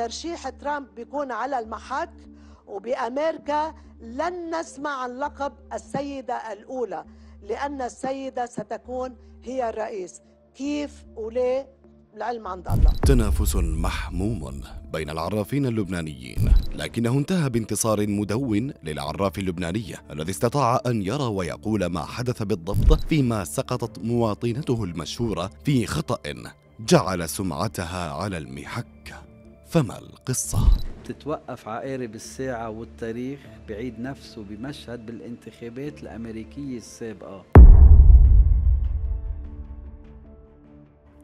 ترشيح ترامب بيكون على المحك وبأمريكا لن نسمع عن لقب السيدة الأولى لأن السيدة ستكون هي الرئيس. كيف وليه؟ العلم عند الله. تنافس محموم بين العرافين اللبنانيين لكنه انتهى بانتصار مدون للعراف اللبناني الذي استطاع أن يرى ويقول ما حدث بالضبط فيما سقطت مواطنته المشهورة في خطأ جعل سمعتها على المحك. فما القصة؟ تتوقف عقارب الساعة والتاريخ بعيد نفسه بمشهد بالانتخابات الأمريكية السابقة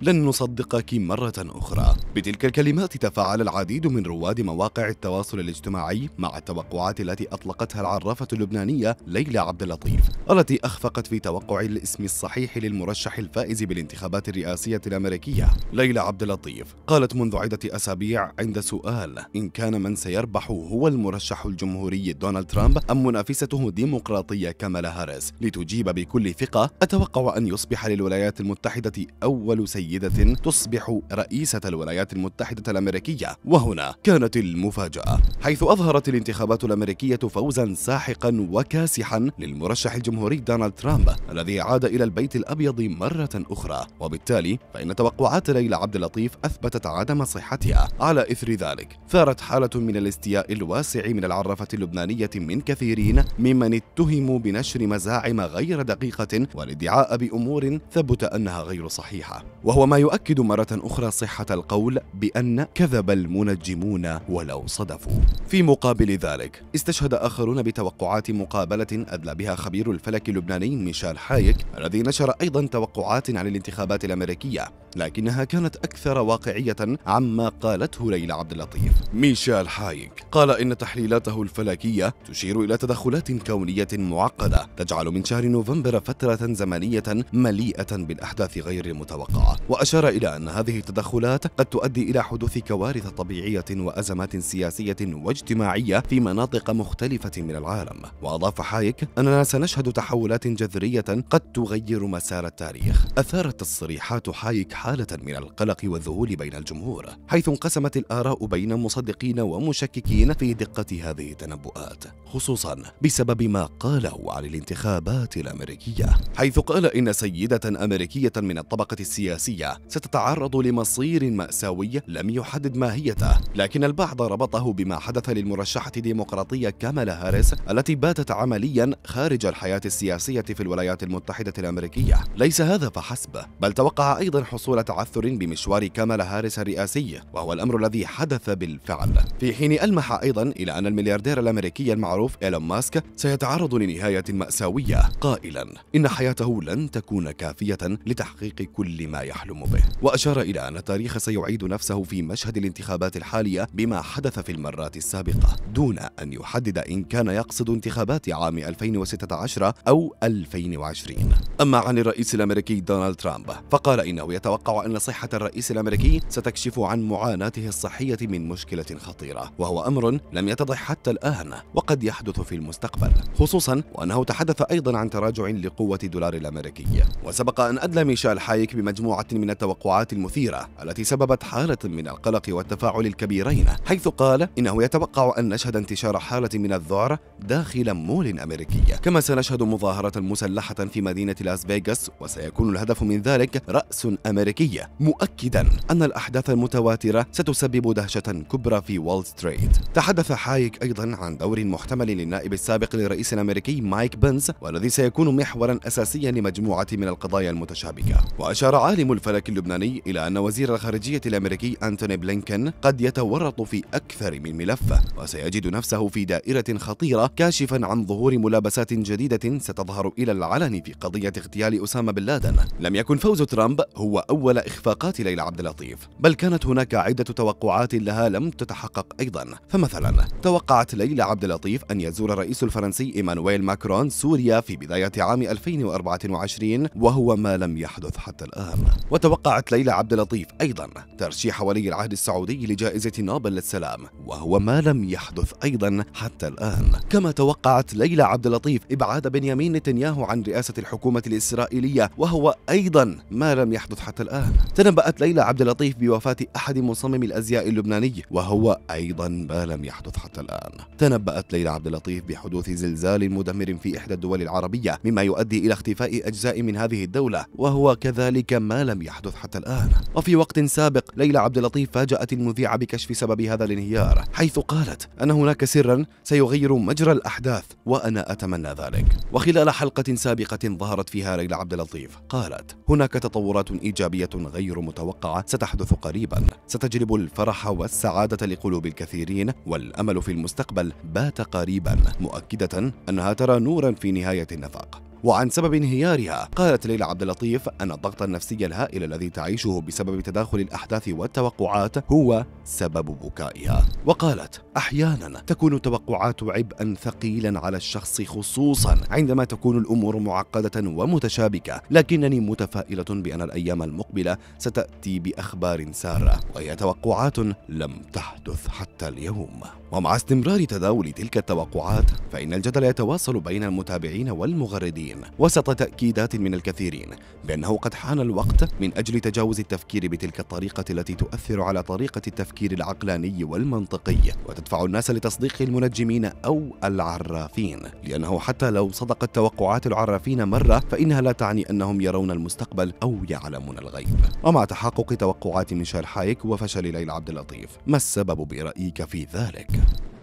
لن نصدقك مرة أخرى. بتلك الكلمات تفاعل العديد من رواد مواقع التواصل الاجتماعي مع التوقعات التي أطلقتها العرافة اللبنانية ليلى عبد اللطيف التي أخفقت في توقع الاسم الصحيح للمرشح الفائز بالانتخابات الرئاسية الأمريكية. ليلى عبد اللطيف قالت منذ عدة أسابيع عند سؤال إن كان من سيربح هو المرشح الجمهوري دونالد ترامب أم منافسته الديمقراطية كامالا هاريس؟ لتجيب بكل ثقة أتوقع أن يصبح للولايات المتحدة أول سيد سيدة تصبح رئيسة الولايات المتحدة الأمريكية وهنا كانت المفاجأة حيث أظهرت الانتخابات الأمريكية فوزا ساحقا وكاسحا للمرشح الجمهوري دونالد ترامب الذي عاد إلى البيت الأبيض مرة أخرى. وبالتالي فإن توقعات ليلى عبد اللطيف أثبتت عدم صحتها. على إثر ذلك ثارت حالة من الاستياء الواسع من العرافة اللبنانية من كثيرين ممن اتهموا بنشر مزاعم غير دقيقة والادعاء بأمور ثبت أنها غير صحيحة. وهو ما يؤكد مرة أخرى صحة القول بأن كذب المنجمون ولو صدفوا. في مقابل ذلك، استشهد آخرون بتوقعات مقابلة أدلى بها خبير الفلك اللبناني ميشيل حايك الذي نشر أيضا توقعات عن الانتخابات الأمريكية، لكنها كانت أكثر واقعية عما قالته ليلى عبد اللطيف. ميشيل حايك قال إن تحليلاته الفلكية تشير إلى تدخلات كونية معقدة تجعل من شهر نوفمبر فترة زمنية مليئة بالأحداث غير المتوقعة وأشار إلى أن هذه التدخلات قد تؤدي إلى حدوث كوارث طبيعية وأزمات سياسية واجتماعية في مناطق مختلفة من العالم. وأضاف حايك أننا سنشهد تحولات جذرية قد تغير مسار التاريخ. أثارت تصريحات حايك حالة من القلق والذهول بين الجمهور حيث انقسمت الآراء بين مصدقين ومشككين في دقة هذه التنبؤات خصوصا بسبب ما قاله عن الانتخابات الأمريكية. حيث قال إن سيدة أمريكية من الطبقة السياسية ستتعرض لمصير مأساوي لم يحدد ماهيته. لكن البعض ربطه بما حدث للمرشحة الديمقراطية كامالا هاريس التي باتت عمليا خارج الحياة السياسية في الولايات المتحدة الأمريكية. ليس هذا فحسب بل توقع أيضا حصول تعثر بمشوار كامالا هاريس الرئاسي وهو الأمر الذي حدث بالفعل. في حين ألمح أيضا إلى أن الملياردير الأمريكي المعروف إيلون ماسك سيتعرض لنهاية مأساوية. قائلا إن حياته لن تكون كافية لتحقيق كل ما يحلم به. وأشار إلى أن التاريخ سيعيد نفسه في مشهد الانتخابات الحالية بما حدث في المرات السابقة دون أن يحدد إن كان يقصد انتخابات عام 2016 أو 2020 أما عن الرئيس الأمريكي دونالد ترامب فقال إنه يتوقع أن صحة الرئيس الأمريكي ستكشف عن معاناته الصحية من مشكلة خطيرة وهو أمر لم يتضح حتى الآن وقد يحدث في المستقبل. خصوصا وأنه تحدث أيضا عن تراجع لقوة الدولار الأمريكي. وسبق أن أدلى ميشيل حايك بمجموعة من التوقعات المثيرة التي سببت حالة من القلق والتفاعل الكبيرين حيث قال إنه يتوقع أن نشهد انتشار حالة من الذعر داخل مول أمريكي. كما سنشهد مظاهرة مسلحة في مدينة لاس فيغاس وسيكون الهدف من ذلك رأس أمريكي مؤكدا أن الأحداث المتواترة ستسبب دهشة كبرى في وول ستريت. تحدث حايك أيضا عن دور محتمل للنائب السابق للرئيس الأمريكي مايك بنس والذي سيكون محورا أساسيا لمجموعة من القضايا المتشابكة. وأشار عالم الفلك اللبناني إلى أن وزير الخارجية الأمريكي أنتوني بلينكن قد يتورط في أكثر من ملف وسيجد نفسه في دائرة خطيرة كاشفا عن ظهور ملابسات جديدة ستظهر إلى العلن في قضية اغتيال أسامة بن لادن. لم يكن فوز ترامب هو أول إخفاقات ليلى عبد اللطيف بل كانت هناك عدة توقعات لها لم تتحقق أيضا. فمثلا توقعت ليلى عبد اللطيف أن يزور الرئيس الفرنسي إيمانويل ماكرون سوريا في بداية عام 2024 وهو ما لم يحدث حتى الآن. وتوقعت ليلى عبد اللطيف أيضا ترشيح ولي العهد السعودي لجائزة نوبل للسلام وهو ما لم يحدث أيضا حتى الآن. كما توقعت ليلى عبد اللطيف إبعاد بنيامين نتنياهو عن رئاسة الحكومة الإسرائيلية وهو أيضا ما لم يحدث حتى الآن. تنبأت ليلى عبد اللطيف بوفاة أحد مصمم الأزياء اللبناني وهو أيضا ما لم يحدث حتى الآن. تنبأت ليلى عبد اللطيف بحدوث زلزال مدمر في إحدى الدول العربية مما يؤدي إلى اختفاء أجزاء من هذه الدولة وهو كذلك ما لم يحدث حتى الآن. وفي وقت سابق ليلى عبد اللطيف فاجأت المذيعة بكشف سبب هذا الانهيار حيث قالت أن هناك سرا سيغير مجرى الأحداث وأنا أتمنى ذلك. وخلال حلقة سابقة ظهرت فيها ليلى عبد اللطيف قالت هناك تطورات إيجابية غير متوقعة ستحدث قريبا. ستجلب الفرح والسعادة لقلوب الكثيرين والأمل في المستقبل بات قريبا. مؤكدة أنها ترى نورا في نهاية النفق وعن سبب انهيارها. قالت ليلى عبد اللطيف أن الضغط النفسي الهائل الذي تعيشه بسبب تداخل الأحداث والتوقعات هو سبب بكائها. وقالت أحيانا تكون التوقعات عبئا ثقيلا على الشخص خصوصا عندما تكون الأمور معقدة ومتشابكة. لكنني متفائلة بأن الأيام المقبلة ستأتي بأخبار سارة وهي توقعات لم تحدث حتى اليوم. ومع استمرار تداول تلك التوقعات فإن الجدل يتواصل بين المتابعين والمغردين وسط تأكيدات من الكثيرين بأنه قد حان الوقت من أجل تجاوز التفكير بتلك الطريقة التي تؤثر على طريقة التفكير العقلاني والمنطقي وتدفع الناس لتصديق المنجمين أو العرافين لأنه حتى لو صدقت توقعات العرافين مرة فإنها لا تعني أنهم يرون المستقبل أو يعلمون الغيب ومع تحقق توقعات ميشيل حايك وفشل ليلى عبد اللطيف ما السبب برأيك في ذلك؟ Пока.